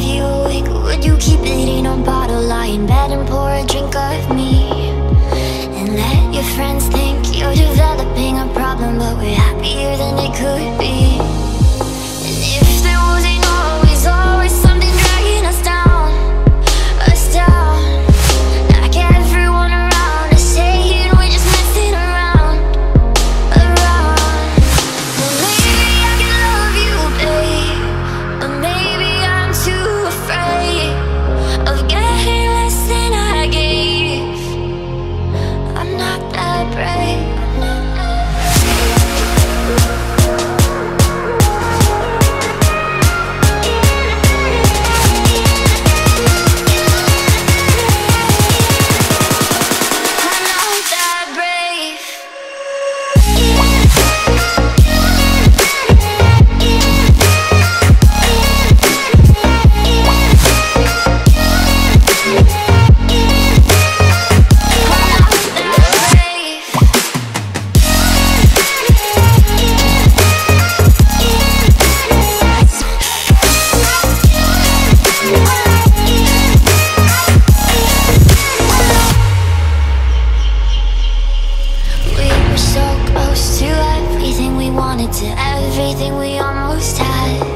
If you wake, Would you keep it in a bottle, lie in bed and pour a drink of me? so close to everything we wanted, to everything we almost had.